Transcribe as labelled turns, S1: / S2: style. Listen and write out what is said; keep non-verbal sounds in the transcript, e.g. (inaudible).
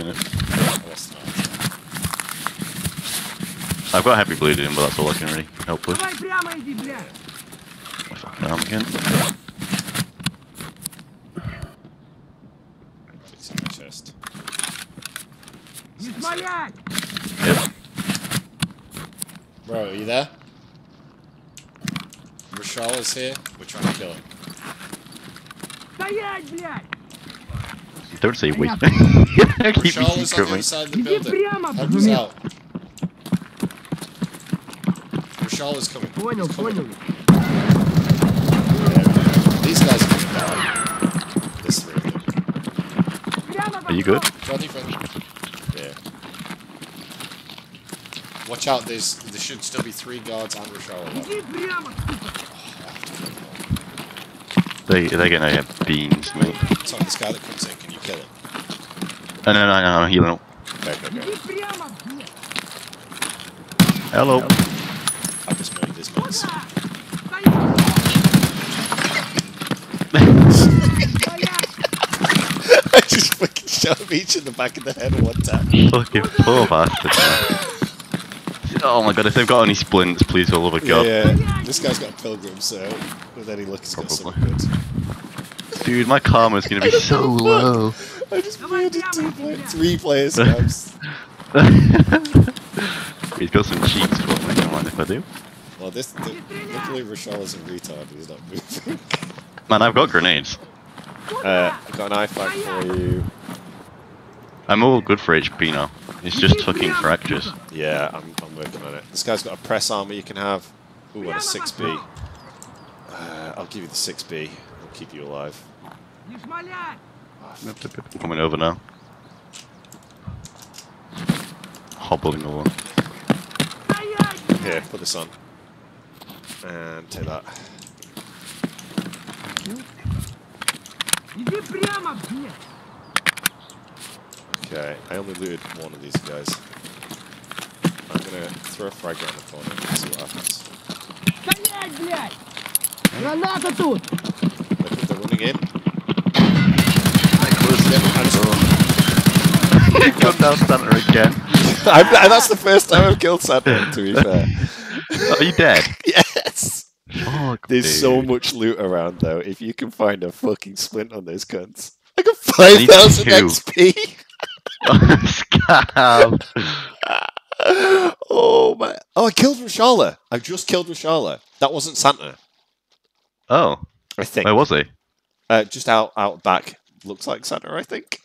S1: in it.
S2: Oh, that's not.
S1: I've got heavy bleeding, but that's all I can really help with.
S3: Давай прямо иди, блядь!
S1: My fucking arm again.
S2: Fixing my chest.
S3: Не смолять!
S1: Yep.
S2: Bro, are you there? Rashal is here. We're trying to kill him.
S3: Стоять, блядь!
S1: Don't say wait. Keep me
S2: Rashal is on the
S1: secret,
S2: other
S1: mate.
S2: side of the
S3: Иди
S2: building.
S3: прямо,
S2: Help us
S3: блядь!
S2: out. Rashal is coming.
S3: Понял,
S2: He's coming.
S3: понял.
S2: There we go. These guys are gonna die. There's three of them.
S3: Прямо
S1: Are you good?
S2: Friendly, friendly. Yeah. Watch out, there's there should still be three guards and Rashal alive.
S3: Иди прямо!
S1: They they're gonna have beans, mate.
S2: So this guy that comes
S1: no, no, no, no, I'm healing.
S2: Okay, okay, okay.
S3: Hello.
S1: Hello.
S2: I just this. I just fucking shot each in the back of the head at one time.
S1: Fucking poor bastard. Oh my god, if they've got any splints, please, all over god.
S2: Yeah, this guy's got a pilgrim, so with any luck, he's
S1: Probably.
S2: got good.
S1: Dude, my karma's gonna be so low.
S2: I just
S3: Come on,
S2: murdered
S3: damn
S2: two
S3: it, yeah.
S2: three players. guys. (laughs)
S1: He's got some cheats for me, don't mind if I do.
S2: well, this the, luckily Rashal is a retard. He's not moving. (laughs)
S1: Man, I've got grenades.
S2: Uh, I got an IFAK for you.
S1: I'm all good for HP now. It's just fucking fractures.
S2: Yeah, I'm, I'm working on it. This guy's got a press armor you can have. Ooh, and a 6B. Uh, I'll give you the 6B. I'll keep you alive.
S3: Не смолять!
S1: I'm coming over now. Hobbling over.
S3: Стоять, блядь!
S2: Here, put this on. And take that.
S3: Иди прямо, блядь!
S2: Okay, I only looted one of these guys. I'm gonna throw a frag around the corner and see what happens.
S3: Стоять, блядь! Граната тут!
S2: Look, they're running in.
S1: Come down Santa again. (laughs)
S2: I'm, that's the first time I've killed Santa, to be fair. (laughs)
S1: Are you dead? (laughs)
S2: yes! There's so much loot around, though. If you can find a fucking splint on those guns. I got 5,000
S1: two.
S2: XP!
S1: Scav.
S2: oh, my. Oh, I killed Reshala. I just killed Reshala. That wasn't Santa,
S1: Oh,
S2: I think.
S1: where was he?
S2: Uh, just out, out back. Looks like Santa, I think.